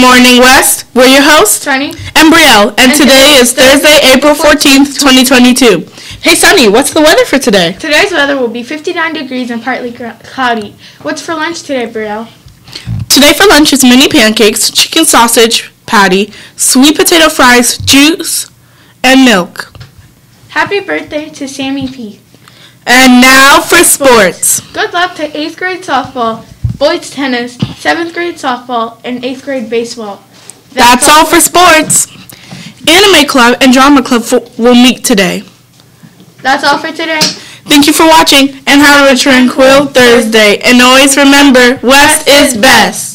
morning, West. We're your hosts, Sunny. and Brielle, and today is Thursday, April 14th, 2022. Hey, Sunny, what's the weather for today? Today's weather will be 59 degrees and partly cloudy. What's for lunch today, Brielle? Today for lunch is mini pancakes, chicken sausage patty, sweet potato fries, juice, and milk. Happy birthday to Sammy P. And now for sports. Good luck to 8th grade softball, boys tennis, 7th grade softball, and 8th grade baseball. That's all for sports. Anime Club and Drama Club will meet today. That's all for today. Thank you for watching and have a tranquil Thursday. And always remember, West is best.